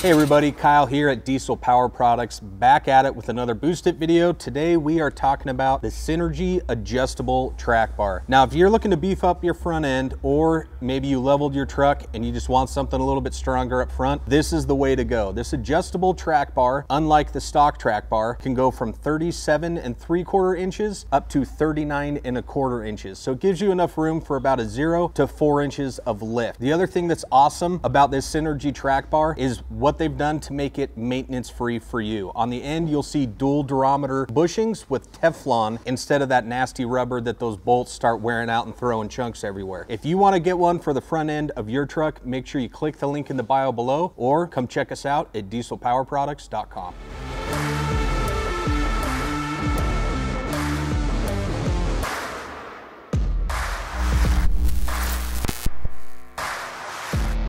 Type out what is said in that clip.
Hey everybody, Kyle here at Diesel Power Products, back at it with another Boost It video. Today we are talking about the Synergy Adjustable Track Bar. Now if you're looking to beef up your front end or maybe you leveled your truck and you just want something a little bit stronger up front, this is the way to go. This adjustable track bar, unlike the stock track bar, can go from 37 and 3 quarter inches up to 39 and a quarter inches. So it gives you enough room for about a 0 to 4 inches of lift. The other thing that's awesome about this Synergy track bar is what what they've done to make it maintenance free for you. On the end, you'll see dual durometer bushings with Teflon instead of that nasty rubber that those bolts start wearing out and throwing chunks everywhere. If you want to get one for the front end of your truck, make sure you click the link in the bio below or come check us out at dieselpowerproducts.com.